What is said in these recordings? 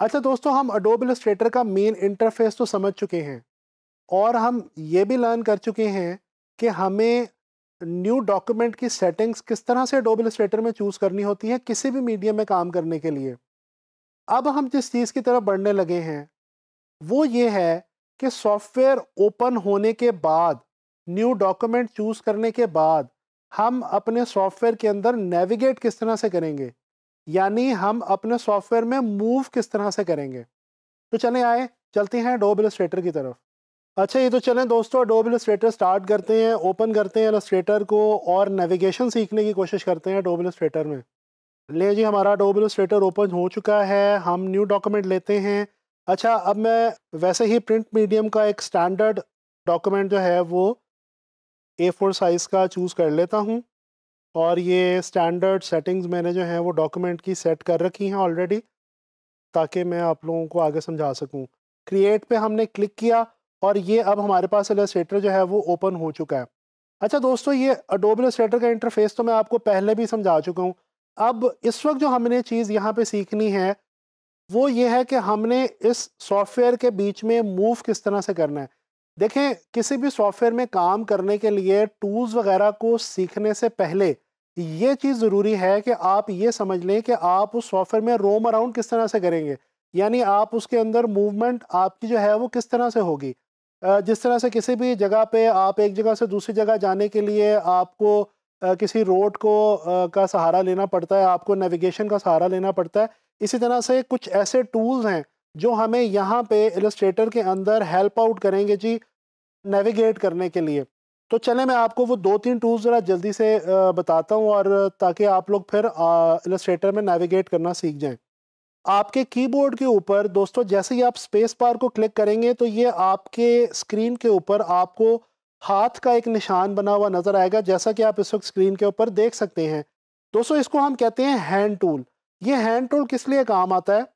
अच्छा दोस्तों, हम अडोब इलस्ट्रेटर का मेन इंटरफेस तो समझ चुके हैं और हम ये भी लर्न कर चुके हैं कि हमें न्यू डॉक्यूमेंट की सेटिंग्स किस तरह से अडोब इलस्ट्रेटर में चूज़ करनी होती है, किसी भी मीडियम में काम करने के लिए। अब हम जिस चीज़ की तरफ़ बढ़ने लगे हैं, वो ये है कि सॉफ्टवेयर ओपन होने के बाद न्यू डॉक्यूमेंट चूज़ करने के बाद, हम अपने सॉफ्टवेयर के अंदर नेविगेट किस तरह से करेंगे। यानी हम अपने सॉफ्टवेयर में मूव किस तरह से करेंगे? तो चले आए, चलते हैं डोब इलस्ट्रेटर की तरफ़। अच्छा ये तो चलें दोस्तों डोब इलस्ट्रेटर स्टार्ट करते हैं ओपन करते हैं इलस्ट्रेटर को और नेविगेशन सीखने की कोशिश करते हैं डोब इलस्ट्रेटर में। ले जी, हमारा डोब इलस्ट्रेटर ओपन हो चुका है, हम न्यू डॉक्यूमेंट लेते हैं। अच्छा अब मैं वैसे ही प्रिंट मीडियम का एक स्टैंडर्ड डॉक्यूमेंट जो है वो ए साइज़ का चूज़ कर लेता हूँ। और ये स्टैंडर्ड सेटिंग्स मैंने जो है वो डॉक्यूमेंट की सेट कर रखी हैं ऑलरेडी ताकि मैं आप लोगों को आगे समझा सकूँ। क्रिएट पे हमने क्लिक किया और ये अब हमारे पास इलस्ट्रेटर जो है वो ओपन हो चुका है। अच्छा दोस्तों, ये अडोब इलस्ट्रेटर का इंटरफेस तो मैं आपको पहले भी समझा चुका हूँ। अब इस वक्त जो हमने चीज़ यहाँ पर सीखनी है, वो ये है कि हमने इस सॉफ्टवेयर के बीच में मूव किस तरह से करना है। देखें, किसी भी सॉफ्टवेयर में काम करने के लिए टूल्स वगैरह को सीखने से पहले ये चीज़ ज़रूरी है कि आप ये समझ लें कि आप उस सॉफ्टवेयर में रोम अराउंड किस तरह से करेंगे। यानी आप उसके अंदर मूवमेंट आपकी जो है वो किस तरह से होगी। जिस तरह से किसी भी जगह पे आप एक जगह से दूसरी जगह जाने के लिए आपको किसी रोड को का सहारा लेना पड़ता है, आपको नेविगेशन का सहारा लेना पड़ता है। इसी तरह से कुछ ऐसे टूल्स हैं जो हमें यहाँ पे इलस्ट्रेटर के अंदर हेल्प आउट करेंगे। जी नेविगेट करने के लिए। तो चले, मैं आपको वो दो तीन टूल्स ज़रा जल्दी से बताता हूँ और ताकि आप लोग फिर इलस्ट्रेटर में नेविगेट करना सीख जाएँ। आपके कीबोर्ड के ऊपर, दोस्तों, जैसे ही आप स्पेस बार को क्लिक करेंगे तो ये आपके स्क्रीन के ऊपर आपको हाथ का एक निशान बना हुआ नज़र आएगा, जैसा कि आप इस वक्त स्क्रीन के ऊपर देख सकते हैं। दोस्तों, इसको हम कहते हैं हैंड टूल ये हैंड टूल किस लिए काम आता है?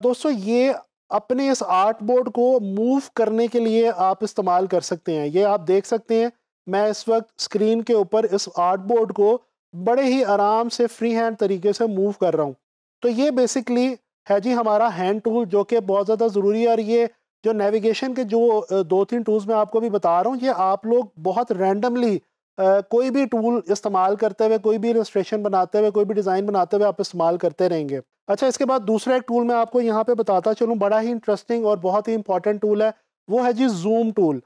दोस्तों, ये अपने इस आर्ट बोर्ड को मूव करने के लिए आप इस्तेमाल कर सकते हैं। ये आप देख सकते हैं, मैं इस वक्त स्क्रीन के ऊपर इस आर्ट बोर्ड को बड़े ही आराम से फ्री हैंड तरीके से मूव कर रहा हूँ। तो ये बेसिकली है जी हमारा हैंड टूल जो कि बहुत ज़्यादा ज़रूरी है और ये जो नेविगेशन के जो दो तीन टूल्स मैं आपको भी बता रहा हूँ, ये आप लोग बहुत रैंडमली कोई भी टूल इस्तेमाल करते हुए, कोई भी इलस्ट्रेशन बनाते हुए, कोई भी डिज़ाइन बनाते हुए आप इस्तेमाल करते रहेंगे। अच्छा इसके बाद दूसरा एक टूल मैं आपको यहाँ पे बताता चलूँ। बड़ा ही इंटरेस्टिंग और बहुत ही इंपॉर्टेंट टूल है। वो है जी जूम टूल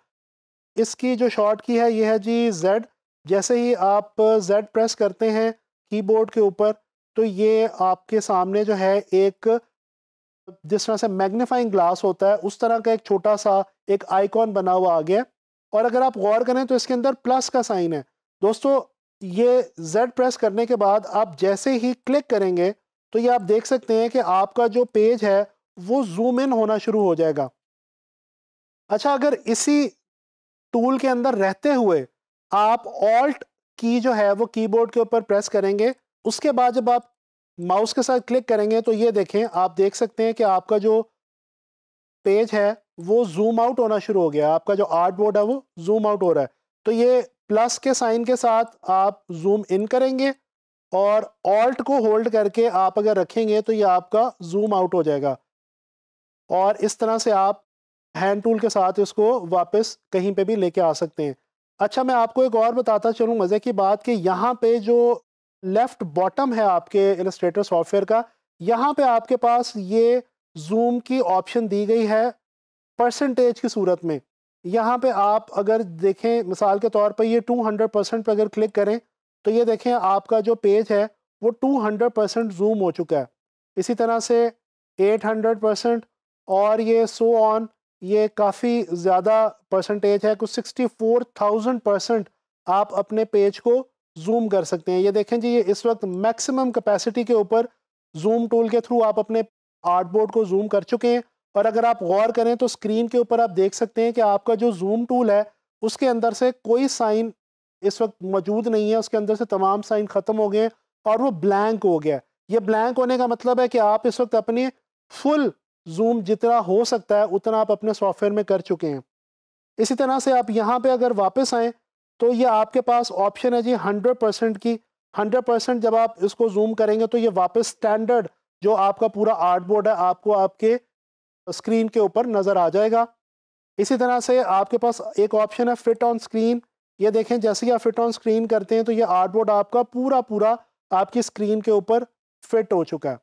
इसकी जो शॉर्ट की है, ये है जी जेड जैसे ही आप जेड प्रेस करते हैं कीबोर्ड के ऊपर तो ये आपके सामने जो है एक, जिस तरह से मैग्नीफाइंग ग्लास होता है, उस तरह का एक छोटा सा एक आइकॉन बना हुआ आ गया और अगर आप गौर करें तो इसके अंदर प्लस का साइन है। दोस्तों, ये जेड प्रेस करने के बाद आप जैसे ही क्लिक करेंगे तो ये आप देख सकते हैं कि आपका जो पेज है, वो जूम इन होना शुरू हो जाएगा। अच्छा अगर इसी टूल के अंदर रहते हुए आप ऑल्ट की जो है, वो कीबोर्ड के ऊपर प्रेस करेंगे, उसके बाद जब आप माउस के साथ क्लिक करेंगे तो ये देखें, आप देख सकते हैं कि आपका जो पेज है, वो जूम आउट होना शुरू हो गया। आपका जो आर्ट बोर्ड है, वो जूम आउट हो रहा है। तो ये प्लस के साइन के साथ आप जूम इन करेंगे और ऑल्ट को होल्ड करके आप अगर रखेंगे तो ये आपका जूम आउट हो जाएगा। और इस तरह से आप हैंड टूल के साथ इसको वापस कहीं पे भी लेके आ सकते हैं। अच्छा मैं आपको एक और बताता चलूँ मज़े की बात कि यहाँ पे जो लेफ़्ट बॉटम है आपके इलस्ट्रेटर सॉफ्टवेयर का, यहाँ पे आपके पास ये जूम की ऑप्शन दी गई है परसेंटेज की सूरत में। यहाँ पे आप अगर देखें, मिसाल के तौर पर ये 200 परसेंट पर अगर क्लिक करें तो ये देखें आपका जो पेज है वो 200 परसेंट जूम हो चुका है। इसी तरह से 800 परसेंट और ये सो ऑन ये काफ़ी ज़्यादा परसेंटेज है कुछ 64,000 परसेंट आप अपने पेज को जूम कर सकते हैं। ये देखें जी ये इस वक्त मैक्सिमम कैपेसिटी के ऊपर जूम टूल के थ्रू आप अपने आर्ट बोर्ड को जूम कर चुके हैं। और अगर आप गौर करें तो स्क्रीन के ऊपर आप देख सकते हैं कि आपका जो जूम टूल है उसके अंदर से कोई साइन इस वक्त मौजूद नहीं है, उसके अंदर से तमाम साइन ख़त्म हो गए और वो ब्लैंक हो गया ये ब्लैंक होने का मतलब है कि आप इस वक्त अपनी फुल जूम जितना हो सकता है, उतना आप अपने सॉफ्टवेयर में कर चुके हैं। इसी तरह से आप यहाँ पे अगर वापस आएँ तो ये आपके पास ऑप्शन है जी हंड्रेड परसेंट की। हंड्रेड परसेंट जब आप इसको जूम करेंगे तो ये वापस स्टैंडर्ड जो आपका पूरा आर्ट बोर्ड है, आपको आपके स्क्रीन के ऊपर नज़र आ जाएगा। इसी तरह से आपके पास एक ऑप्शन है फिट ऑन स्क्रीन ये देखें, जैसे ही आप फिट ऑन स्क्रीन करते हैं तो ये आर्ट बोर्ड आपका पूरा पूरा आपकी स्क्रीन के ऊपर फिट हो चुका है।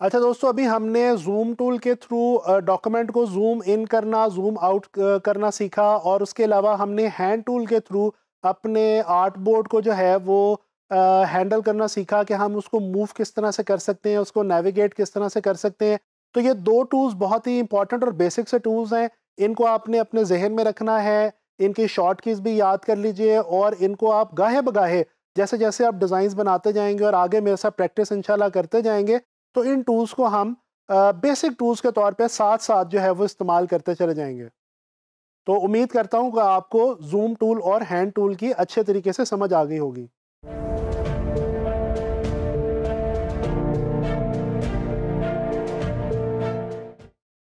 अच्छा दोस्तों, अभी हमने जूम टूल के थ्रू डॉक्यूमेंट को जूम इन करना जूम आउट करना सीखा और उसके अलावा हमने हैंड टूल के थ्रू अपने आर्ट बोर्ड को जो है, वो हैंडल करना सीखा कि हम उसको मूव किस तरह से कर सकते हैं, उसको नेविगेट किस तरह से कर सकते हैं। तो ये दो टूल्स बहुत ही इंपॉर्टेंट और बेसिक से टूल्स हैं, इनको आपने अपने जहन में रखना है इनकी शॉर्ट कीज भी याद कर लीजिए और इनको आप गाहे बगाहे, जैसे जैसे आप डिज़ाइंस बनाते जाएँगे और आगे मेरे साथ प्रैक्टिस इंशाल्लाह करते जाएँगे तो इन टूल्स को हम बेसिक टूल्स के तौर पे साथ साथ जो है वो इस्तेमाल करते चले जाएँगे। तो उम्मीद करता हूँ कि आपको जूम टूल और हैंड टूल की अच्छे तरीके से समझ आ गई होगी।